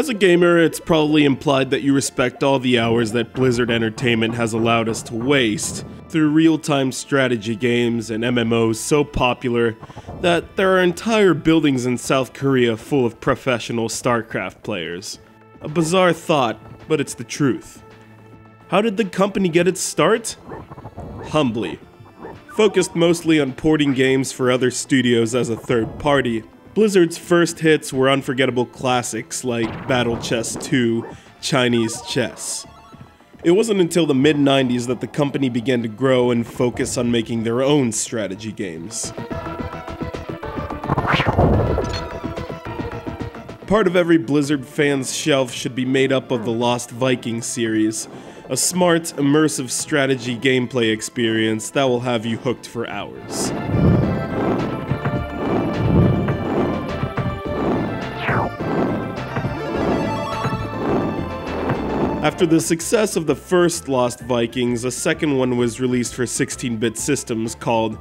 As a gamer, it's probably implied that you respect all the hours that Blizzard Entertainment has allowed us to waste through real time strategy games and MMOs so popular that there are entire buildings in South Korea full of professional StarCraft players. A bizarre thought, but it's the truth. How did the company get its start? Humbly. Focused mostly on porting games for other studios as a third party, Blizzard's first hits were unforgettable classics like Battle Chess 2, Chinese Chess. It wasn't until the mid 90s that the company began to grow and focus on making their own strategy games. Part of every Blizzard fan's shelf should be made up of the Lost Vikings series, a smart, immersive strategy gameplay experience that will have you hooked for hours. After the success of the first Lost Vikings, a second one was released for 16 bit systems called,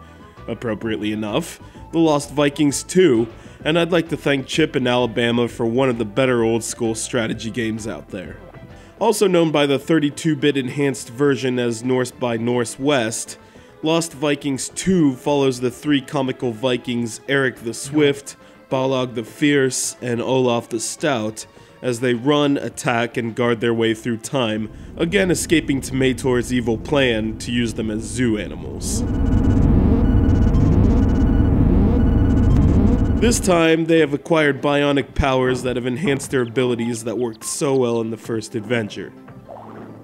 appropriately enough, The Lost Vikings 2, and I'd like to thank Chip in Alabama for one of the better old school strategy games out there. Also known by the 32 bit enhanced version as Norse by Northwest, Lost Vikings 2 follows the three comical Vikings Erik the Swift, Baleog the Fierce, and Olaf the Stout as they run, attack, and guard their way through time, again escaping Tomator's evil plan to use them as zoo animals. This time, they have acquired bionic powers that have enhanced their abilities that worked so well in the first adventure.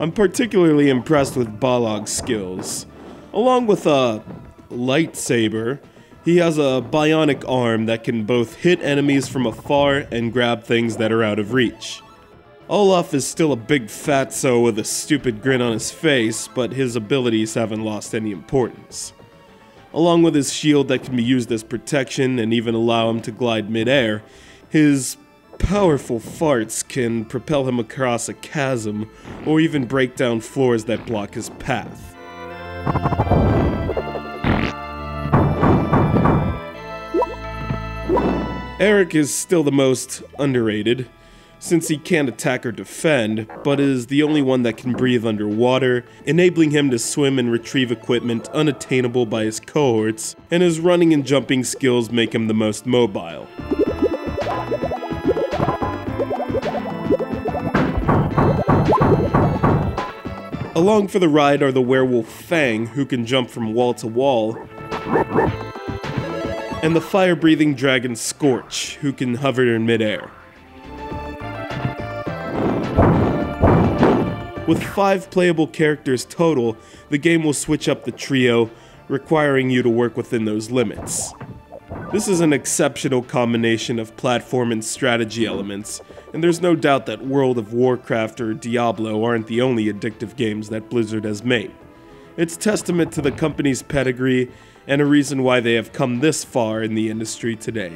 I'm particularly impressed with Baleog's skills. Along with a lightsaber, he has a bionic arm that can both hit enemies from afar and grab things that are out of reach. Olaf is still a big fatso with a stupid grin on his face, but his abilities haven't lost any importance. Along with his shield that can be used as protection and even allow him to glide midair, his powerful farts can propel him across a chasm or even break down floors that block his path. Erik is still the most underrated, since he can't attack or defend, but is the only one that can breathe underwater, enabling him to swim and retrieve equipment unattainable by his cohorts, and his running and jumping skills make him the most mobile. Along for the ride are the werewolf Fang, who can jump from wall to wall, and the fire breathing dragon Scorch, who can hover in midair. With five playable characters total, the game will switch up the trio, requiring you to work within those limits. This is an exceptional combination of platform and strategy elements, and there's no doubt that World of Warcraft or Diablo aren't the only addictive games that Blizzard has made. It's testament to the company's pedigree and a reason why they have come this far in the industry today.